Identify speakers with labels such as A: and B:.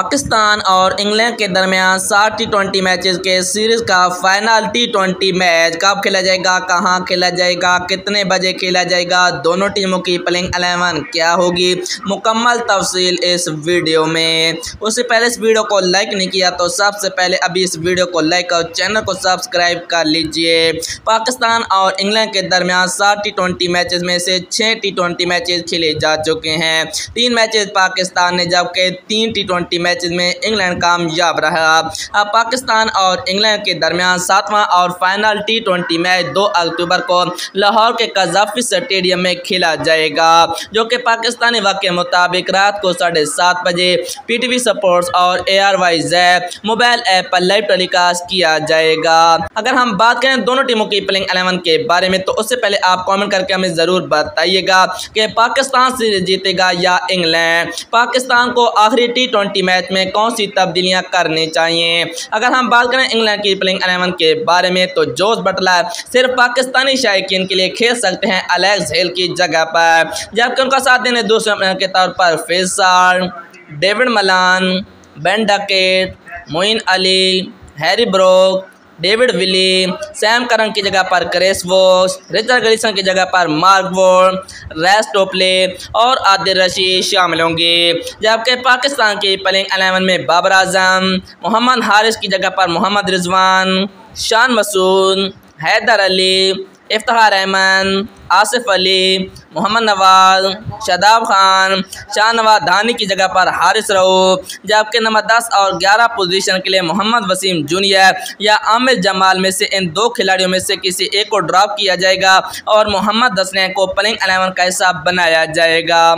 A: पाकिस्तान और इंग्लैंड के दरमियान सात टी ट्वेंटी मैचेस के सीरीज़ का फाइनल टी ट्वेंटी मैच कब खेला जाएगा, कहाँ खेला जाएगा, कितने बजे खेला जाएगा, दोनों टीमों की प्लेइंग अलेवन क्या होगी, मुकम्मल तफसील इस वीडियो में। उससे पहले इस वीडियो को लाइक नहीं किया तो सबसे पहले अभी इस वीडियो को लाइक और चैनल को सब्सक्राइब कर लीजिए। पाकिस्तान और इंग्लैंड के दरमियान सात टी ट्वेंटी मैचेज में से छः टी ट्वेंटी मैचेज खेले जा चुके हैं। तीन मैचेज पाकिस्तान ने, जबकि तीन टी ट्वेंटी मैचेस में इंग्लैंड कामयाब रहा। अब पाकिस्तान और इंग्लैंड के दरमियान सातवां और फाइनल टी ट्वेंटी मैच दो अक्टूबर को लाहौर के कजाफी स्टेडियम में खेला जाएगा, जो कि पाकिस्तानी वक्त के मुताबिक रात को साढ़े सात बजे पी स्पोर्ट्स और A R Y zap mobile app पर लाइव टेलीकास्ट किया जाएगा। अगर हम बात करें दोनों टीमों की प्लेइंग अलेवन के बारे में तो उससे पहले आप कमेंट करके हमें ज़रूर बताइएगा कि पाकिस्तान सीरीज़ जीतेगा या इंग्लैंड। पाकिस्तान को आखिरी टी ट्वेंटी मैच मैच में कौन सी तब्दीलियाँ करनी चाहिए? अगर हम बात करें इंग्लैंड की प्लेइंग अलेवन के बारे में तो जोस बटलर सिर्फ़ पाकिस्तानी शायकीन के लिए खेल सकते हैं अलेक्स हेल की जगह पर, जबकि उनका साथ देने दूसरे के तौर पर फेसार David Malan Ben Duckett Moeen Ali Harry Brook David Willey Sam Curran की जगह पर क्रेस वोस रिचर्ड गलीसन की जगह पर मार्क वोल रेस टोपले और आदिर रशीद शामिल होंगे। जबकि पाकिस्तान की प्लेइंग अलेवन में बाबर आज़म, मोहम्मद हारिस की जगह पर मोहम्मद रिजवान, शान मसूद, हैदर अली इफ्तार अहमन आसिफ अली, मोहम्मद नवाज़, शदाब खान शाहनवाज धानी की जगह पर हारिस रऊफ जबकि नंबर दस और ग्यारह पोजीशन के लिए मोहम्मद वसीम जूनियर या आमिर जमाल में से इन दो खिलाड़ियों में से किसी एक को ड्रॉप किया जाएगा और मोहम्मद दसने को प्लेइंग अलेवन का हिस्सा बनाया जाएगा।